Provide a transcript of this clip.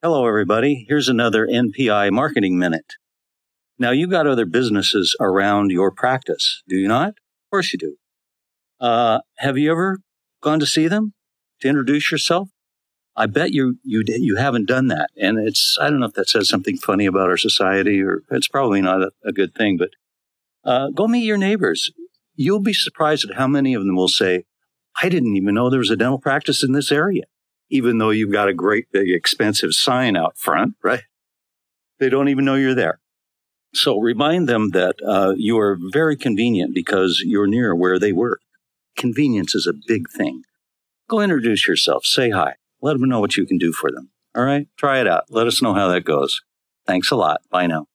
Hello, everybody. Here's another NPI Marketing Minute. Now, you've got other businesses around your practice, do you not? Of course you do. Uh, have you ever gone to see them to introduce yourself? I bet you you you haven't done that, and it's I don't know if that says something funny about our society, or it's probably not a, a good thing. But uh, go meet your neighbors. You'll be surprised at how many of them will say, "I didn't even know there was a dental practice in this area," even though you've got a great big expensive sign out front, right? They don't even know you're there. So remind them that uh, you are very convenient because you're near where they work. Convenience is a big thing. Go introduce yourself. Say hi. Let them know what you can do for them. All right. Try it out. Let us know how that goes. Thanks a lot. Bye now.